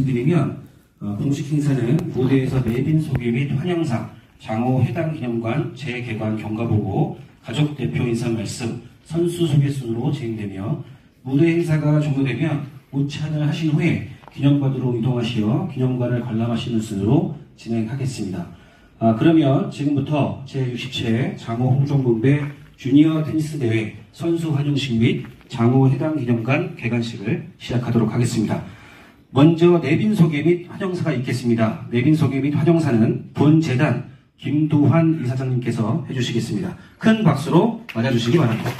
말씀드리면 어, 공식 행사는 무대에서 내빈 소개 및 환영사, 장호 해당 기념관 재개관 경과보고, 가족 대표 인사 말씀, 선수 소개 순으로 진행되며 무대 행사가 종료되면 우찬을 하신 후에 기념관으로 이동하시어 기념관을 관람하시는 순으로 진행하겠습니다. 아, 그러면 지금부터 제60회 장호 홍종군배 주니어 테니스 대회 선수 환영식 및 장호 해당 기념관 개관식을 시작하도록 하겠습니다. 먼저 내빈 소개 및 환영사가 있겠습니다. 내빈 소개 및 환영사는 본 재단 김두환 이사장님께서 해주시겠습니다. 큰 박수로 맞아주시기 바랍니다.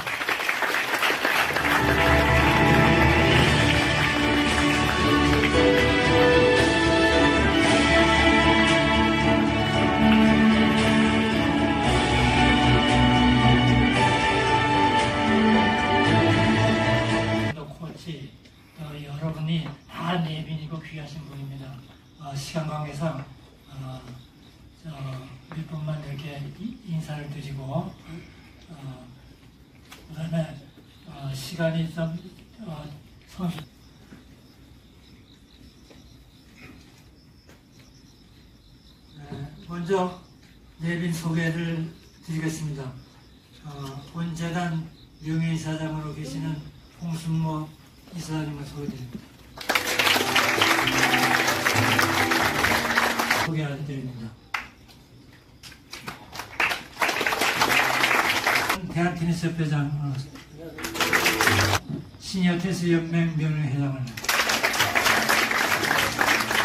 귀하신 분입니다. 어, 시간 관계상 어, 저, 몇 분만 이렇게 이- 인사를 드리고 어, 그다음에 어, 시간이 좀 어, 선수 네, 먼저 내빈 소개를 드리겠습니다. 어, 본재단 명예이사장으로 계시는 홍순모 이사장님을 소개드립니다. 소개해드립니다. 대한테니스협회장 어, 시니어 테니스 연맹 명예회장을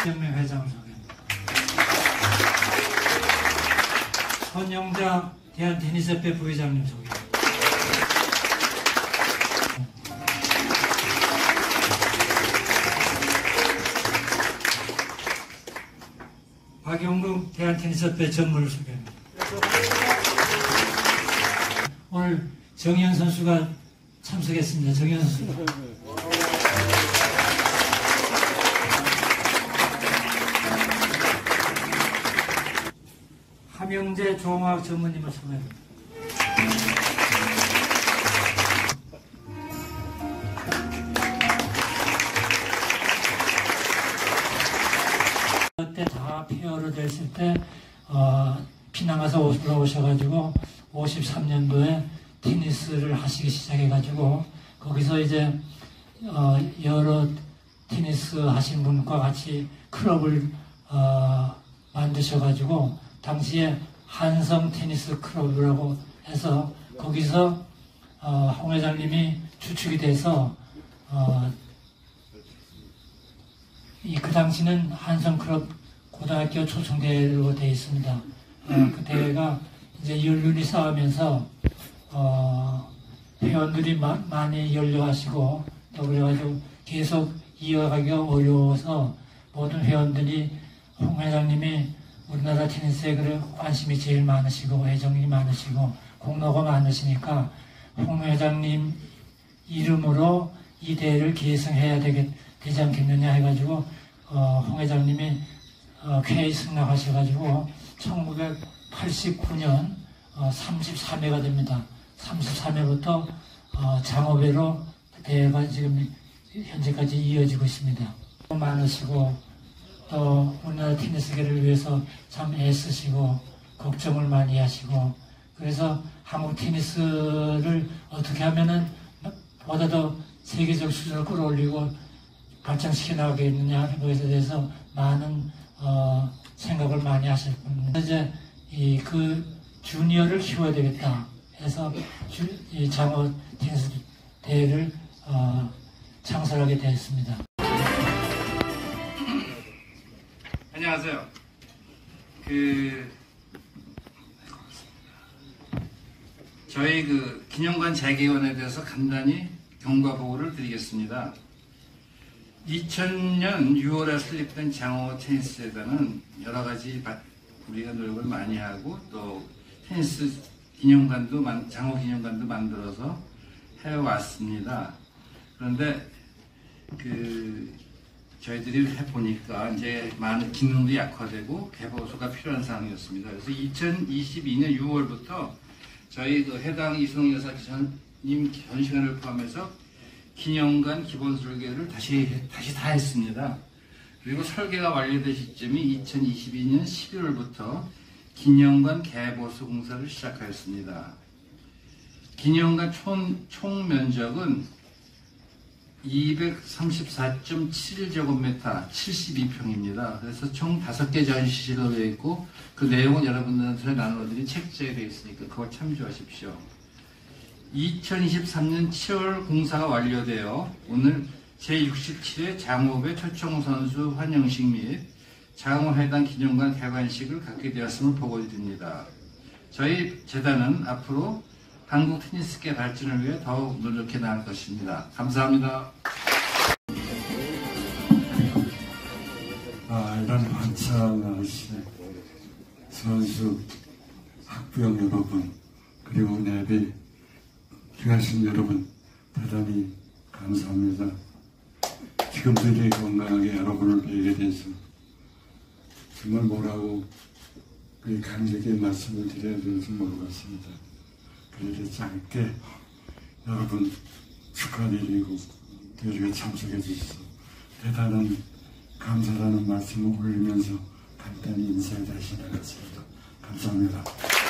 연맹 회장을 소개합니다. 손영자 대한테니스협회 부회장님 소개 박용국 대한테니스협회 전무를 소개합니다. 오늘 정현 선수가 참석했습니다. 정현 선수. 함영재 종합 전무님을 소개합니다. 그때 다 폐허로 됐을 때 어, 피난가서 오- 돌아오셔가지고 53년도에 테니스를 하시기 시작해가지고 거기서 이제 어, 여러 테니스 하신 분과 같이 클럽을 어, 만드셔가지고 당시에 한성 테니스 클럽이라고 해서 거기서 어, 홍 회장님이 주축이 돼서 어, 이 그 당시는 한성클럽 고등학교 초청대회로 되어 있습니다. 어, 그 대회가 이제 연륜이 쌓으면서 어, 회원들이 마- 많이 연료하시고 또 그래가지고 계속 이어가기가 어려워서 모든 회원들이 홍 회장님이 우리나라 테니스에 그래 관심이 제일 많으시고 애정이 많으시고 공로가 많으시니까 홍 회장님 이름으로 이 대회를 계승해야 되겠, 되지 않겠느냐 해가지고 어, 홍 회장님이 어, 쾌히 승낙하셔가지고 1989년 어, 33회가 됩니다. 33회부터 어, 장어배로 대회가 지금 현재까지 이어지고 있습니다. 많으시고 또 우리나라 테니스계를 위해서 참 애쓰시고 걱정을 많이 하시고 그래서 한국 테니스를 어떻게 하면은 보다 더 세계적 수준을 끌어올리고 발전시켜 나가겠느냐 하는 것에 대해서 많은 어, 생각을 많이 하실 겁니다. 이제 이 그 주니어를 키워야 되겠다 해서 주, 이 장어 테니스 대회를 어, 창설하게 되었습니다. 안녕하세요. 그 저희 그 기념관 재개원에 대해서 간단히 경과 보고를 드리겠습니다. 2000년 6월에 설립된 장호 테니스재단은 여러 가지 바- 우리가 노력을 많이 하고 또 테니스 기념관도 만- 장호 기념관도 만들어서 해왔습니다. 그런데 그 저희들이 해보니까 이제 많은 기능도 약화되고 개보수가 필요한 상황이었습니다. 그래서 2022년 6월부터 저희 그 해당 이승 여사님 전시관을 포함해서 기념관 기본 설계를 다시 다시 다 했습니다. 그리고 설계가 완료된 시점이 2022년 11월부터 기념관 개보수 공사를 시작하였습니다. 기념관 총, 총 면적은 234.7제곱미터 72평입니다. 그래서 총 5개 전시실로 되어 있고 그 내용은 여러분들한테 나눠드린 책자에 되어 있으니까 그걸 참조하십시오. 2023년 7월 공사가 완료되어 오늘 제67회 장호배 초청 선수 환영식 및 장호회당 기념관 개관식을 갖게 되었음을 보고드립니다. 저희 재단은 앞으로 한국 테니스계 발전을 위해 더욱 노력해 나갈 것입니다. 감사합니다. 아, 이런 환창하신 선수 학부형 여러분 그리고 내비 귀하신 여러분 대단히 감사합니다. 지금도 이렇게 건강하게 여러분을 뵈게 돼서 정말 뭐라고 그 감격의 말씀을 드려야 될지 모르겠습니다. 그래도 짧게 여러분 축하드리고 또 이렇게 참석해 주셔서 대단한 감사라는 말씀을 올리면서 간단히 인사에 다시 나갔습니다. 감사합니다.